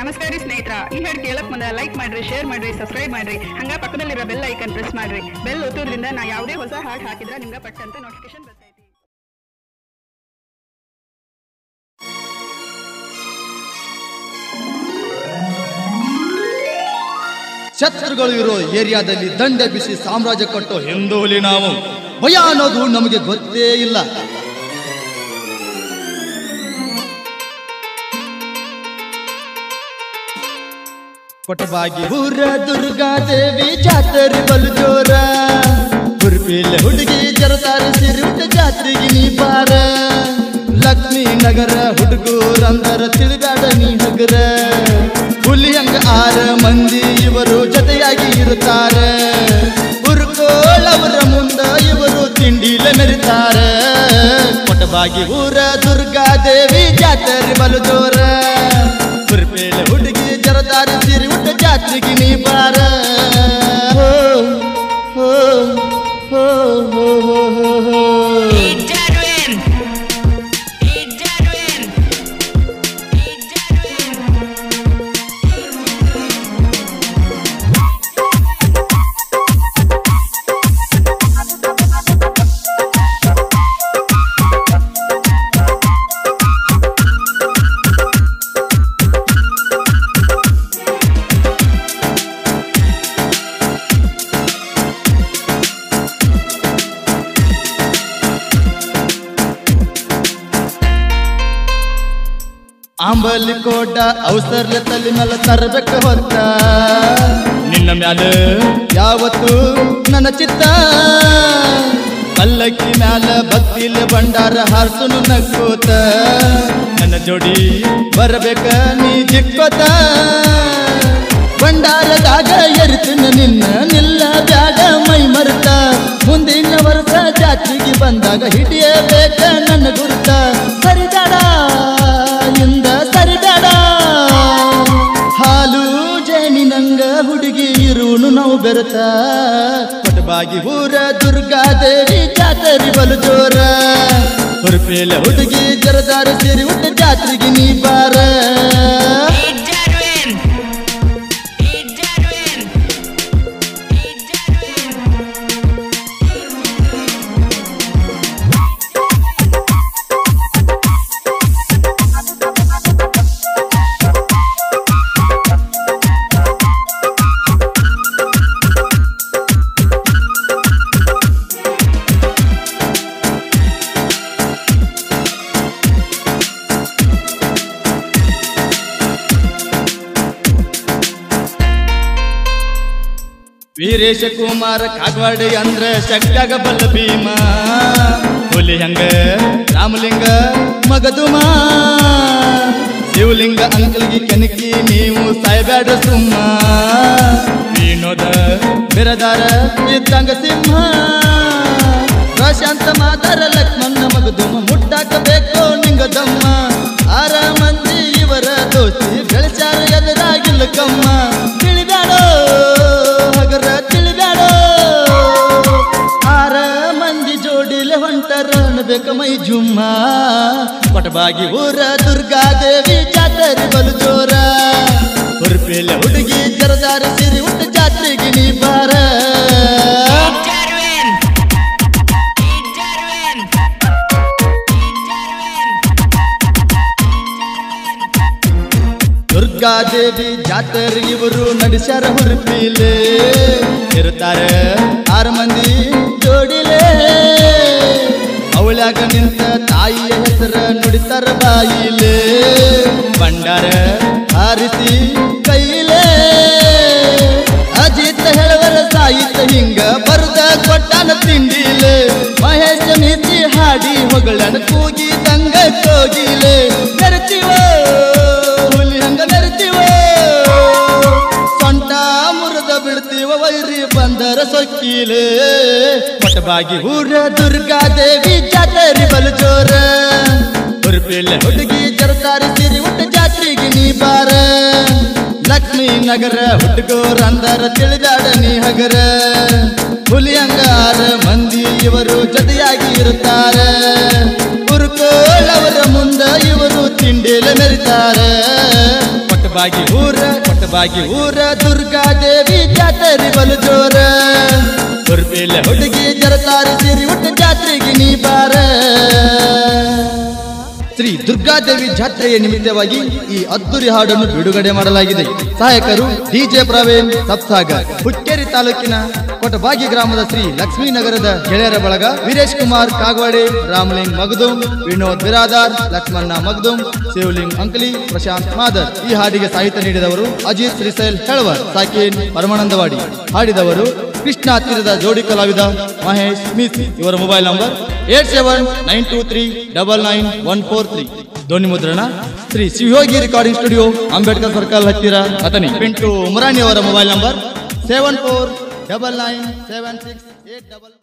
ನಮಸ್ಕಾರ ರೀ ಸ್ನೇಹಿತರ. ಈ ಹಾಡು ಕೇಳಕ್ ಮುಂದೆ ಲೈಕ್ ಮಾಡ್ರಿ ಶೇರ್ ಮಾಡ್ರಿ ಸಬ್ಸ್ಕ್ರೈಬ್ ಮಾಡ್ರಿ. ಹಂಗ ಪಕ್ಕದಲ್ಲಿರೋ ಬೆಲ್ ಐಕನ್ ಪ್ರೆಸ್ ಮಾಡ್ರಿ. ಬೆಲ್ ಒತ್ತೋದ್ರಿಂದ ನಾ ಯಾವುದೇ ಹೊಸ ಹಾಡು ಹಾಕಿದ್ರೆ ನಿಮ್ಗೆ ಪಟ್ಟಂತ ನೋಟಿಫಿಕೇಶನ್ ಬರ್ತೈತಿ. ಶತ್ರುಗಳು ಇರೋ ಏರಿಯಾದಲ್ಲಿ ದಂಡೆ ಬಿಸಿ ಸಾಮ್ರಾಜ್ಯ ಕಟ್ಟೋ ಹಿಂದೂಲಿ ನಾವು. ಭಯ ಅನ್ನೋದು ನಮಗೆ ಗೊತ್ತೇ ಇಲ್ಲ. ಕೊಟಬಾಗಿ ಊರ ದುರ್ಗಾದೇವಿ ಜಾತ್ರೆ ಬಲು ಜೋರ ಉರ್ಪಿಲೆ ಹುಡುಗಿ ಜರತಾರ ಸಿರುಟ ಜಾತ್ರೆಗೆ ನೀ ಬಾರ. ಲಕ್ಷ್ಮೀ ನಗರ ಹುಡುಗೂರಂದರ ತಿಳಿದಾಡ ನೀ ಹಗರ. ಹುಲಿ ಹಂಗ ಆರ ಮಂದಿ ಇವರು ಜೊತೆಯಾಗಿ ಇರುತ್ತಾರ. ಉರ್ಕೋಳವರ ಮುಂದ ಇವರು ತಿಂಡಿಲೆ ಮೆರಿತಾರ. ಕೊಟಬಾಗಿ ಊರ ದುರ್ಗಾದೇವಿ ಜಾತ್ರೆ ಬಲು ಜೋರ ಉಟ್ಟ ಜಾತ್ರೆಗೆ ಆಂಬಲಿ ಕೋಟ ಅವಸರ್ಲೆ ತಲೆ ಮೇಲೆ ತರಬೇಕು ಹೊತ್ತ. ನಿನ್ನ ಮ್ಯಾಲ ಯಾವತ್ತು ನನ್ನ ಚಿತ್ತ. ಪಲ್ಲಕ್ಕಿ ಮ್ಯಾಲ ಭಕ್ತಿಲ ಭಂಡಾರ ಹಾರ್ಸುನು ನಗ್ಕೋತ ನನ್ನ ಜೋಡಿ ಬರಬೇಕ ನೀ ಜಿಕ್ಕೋತ ಭಂಡಾರದಾಗ ಎರಿತಿನ ನಿನ್ನ ನಿಲ್ಲ ಜಾಗ ಮೈ ಮರುತ. ಮುಂದಿನ ವರ್ಷ ಜಾತ್ರೆಗೆ ಬಂದಾಗ ಹಿಡಿಯಬೇಕ. ಬೆರತ. ಪಟಬಾಗಿ ಊರ ದುರ್ಗಾದೇವಿ ಜಾತ್ರೆ ಬಲು ಜೋರ. ಹುರುಪೇಲೆ ಹುಡುಗಿ ಜರದಾರ ಸೇರಿ ಉಟ್ಟ ಜಾತ್ರೆಗೆ ನೀ ಬಾರ. ವೀರೇಶ ಕುಮಾರ ಕಾಗವಾಡಿ ಅಂದ್ರ ಶಕ್ತಿಯಾಗ ಬಲ್ಲ ಭೀಮ. ಹುಲಿ ಹಂಗ, ರಾಮಲಿಂಗ, ಮಗದುಮ. ಶಿವಲಿಂಗ ಅಂಕಲ್ಗೆ ಕೆನಕಿ, ನೀವು ಸಾಯ್ಬ್ಯಾಡ ಸುಮ್ಮ. ವಿನೋದ, ಬಿರದಾರ ಇದ್ದಂಗ ಸಿಂಹ. ಪ್ರಶಾಂತ ಮಾತಾರ ಲಕ್ಷ್ಮಣ ಮಗದುಮ, ಮುಟ್ಟಾಕಬೇಕು ನಿಂಗ ದಮ್ಮ ಆರ ಮಂದಿ ಇವರ ದೋಸ್ತಿ ಬೆಳೆಸಾರ ಎದುರಾಗಿಲ್ಲ ಕಮ್ಮ. ಹೊಂಟರ ಅನ್ಬೇಕ ಮೈ ಜುಮ್ಮ ಪಟಬಾಗಿ ಊರ ದುರ್ಗಾದೇವಿ ಜಾತ್ರೆ ಬಲು ಜೋರ ಉರ್ಪೇಲೆ ಹುಡುಗಿ ಜರದಾರ ಸಿರಿ ಉಟ್ಟ ಜಾತ್ರೆಗೆ ನೀ ಬಾರ Eat Darwin! Eat Darwin! Eat Darwin! Durgadevi ಜಾತ್ರೆ ಇವರು ನಡೆಸ್ಯಾರ ಹುರುಪಿಲೆ ಇರ್ತಾರೆ ಆರು ಮಂದಿ ಜೋಡಿಲೆ ಅವಳ್ಯಾಗ ನಿಂತ ತಾಯಿಯ ಹೆಸರ ನುಡಿತಾರ ಬಾಯಿಲೆ. ಬಂಡಾರ ಹಾರಿಸಿ ಕೈಲೆ. ಅಜಿತ್ ಹೇಳವರ ಸಾಯಿತ ಹಿಂಗ ಬರುದ ಕೊಟ್ಟನ ತಿಂಡಿಲೆ. ಮಹೇಶ ಮಿತಿ ಹಾಡಿ ಹೊಗಳನ ಕೂಗಿ ತಂಗ ಕೋಗಿಲೆ ಸೊಕ್ಕಿಲೆ ಪಟಬಾಗಿ ಊರ ದುರ್ಗಾದೇವಿ ಜಾತ್ರೆ ಬಲು ಜೋರ ಉರ್ಪಿಲೆ ಹುಡುಗಿ ಜರತಾರಿ ಸಿರಿ ಉಟ್ಟ ಜಾತ್ರೆಗೆ ನೀ ಬಾರ. ಲಕ್ಷ್ಮೀ ನಗರ ಹುಡುಗೋರಂದರ ತಿಳಿದಾಡ ನೀ ಹಗರ. ಹುಲಿ ಅಂಗಾರ ಮಂದಿ ಇವರು ಜೊತೆಯಾಗಿ ಇರುತ್ತಾರೆ. ಕುರುಕೋಳವರ ಮುಂದ ಇವರು ತಿಂಡಿಲೆ ಮೆರಿತಾರೆ. ಕೊಟ್ಟಬಾಗಿ ಊರ ಕೊಟ್ಟಬಾಗಿ ಊರ ದುರ್ಗಾದೇವಿ ಜಾತ್ರೆ ಬಲು ಜೋರ ಉರ್ಪಿಲೆ ಹುಡುಗಿ ಜರತಾರಿ ಸೇರಿ ಹುಟ್ಟ ಜಾತ್ರೆಗೆ ನೀ ಬಾರ. ಶ್ರೀ ದುರ್ಗಾದೇವಿ ಜಾತ್ರೆಯ ನಿಮಿತ್ತವಾಗಿ ಈ ಅದ್ದೂರಿ ಹಾಡನ್ನು ಬಿಡುಗಡೆ ಮಾಡಲಾಗಿದೆ. ಸಹಾಯಕರು ಡಿಜೆ ಪ್ರವೀಣ್ ಸಪ್ಸಾಗರ್ ಹುಕ್ಕೇರಿ ತಾಲೂಕಿನ ಕೊಟಬಾಗಿ ಗ್ರಾಮದ ಶ್ರೀ ಲಕ್ಷ್ಮೀ ನಗರದ ಗೆಳೆಯರ ಬಳಗ ವೀರೇಶ್ ಕುಮಾರ್ ಕಾಗವಾಡೆ, ರಾಮಲಿಂಗ್ ಮಗದುಂ, ವಿನೋದ್ ಬಿರಾದಾರ್, ಲಕ್ಷ್ಮಣ್ಣ ಮಗದುಂ, ಶಿವಲಿಂಗ್ ಅಂಕಲಿ, ಪ್ರಶಾಂತ್ ಮಾದರ್. ಈ ಹಾಡಿಗೆ ಸಾಹಿತ್ಯ ನೀಡಿದವರು ಅಜಿತ್ ಶ್ರೀಸೈಲ್ ಹೆಳವರ್, ಸಾಕೇನ್ ಪರಮಾನಂದವಾಡಿ. ಹಾಡಿದವರು ಕೃಷ್ಣ ಹತ್ತಿರದ ಜೋಡಿ ಕಲಾವಿದ ಮಹೇಶ್ ಮೀಸಿ. ಇವರ mobile number eight seven nine two three double nine one four three. ಧ್ವನಿ ಮುದ್ರಣ Shri Shivayogi recording studio Ambedkar circle ಹತ್ತಿರ. ಅತನಿ ಪಿಂಟು ಉಮರಾಣಿ ಅವರ mobile number seven four double nine seven six eight double